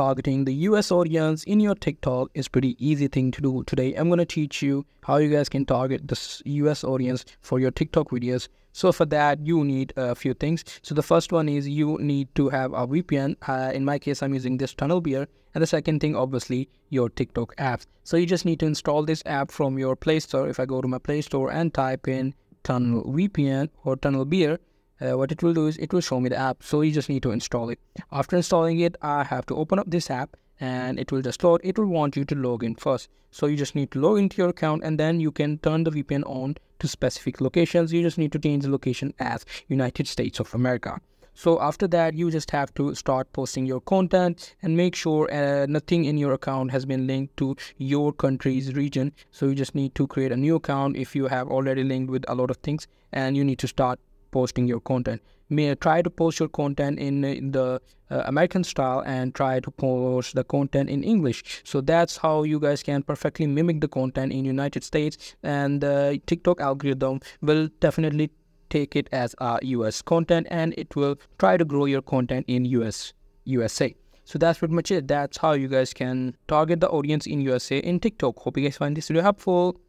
targeting the US audience in your TikTok is pretty easy thing to do. Today I'm going to teach you how you guys can target the US audience for your TikTok videos. So for that you need a few things. So the first one is you need to have a VPN. Uh, in my case I'm using this Tunnel TunnelBear and the second thing obviously your TikTok apps. So you just need to install this app from your Play Store. If I go to my Play Store and type in Tunnel VPN or Tunnel TunnelBear uh, what it will do is it will show me the app so you just need to install it. After installing it i have to open up this app and it will just load. It will want you to log in first. So you just need to log into your account and then you can turn the vpn on to specific locations. You just need to change the location as united states of america. So after that you just have to start posting your content and make sure uh, nothing in your account has been linked to your country's region. So you just need to create a new account if you have already linked with a lot of things and you need to start posting your content. May try to post your content in, in the uh, American style and try to post the content in English. So that's how you guys can perfectly mimic the content in United States, and the TikTok algorithm will definitely take it as a US content, and it will try to grow your content in US USA. So that's pretty much it. That's how you guys can target the audience in USA in TikTok. Hope you guys find this video helpful.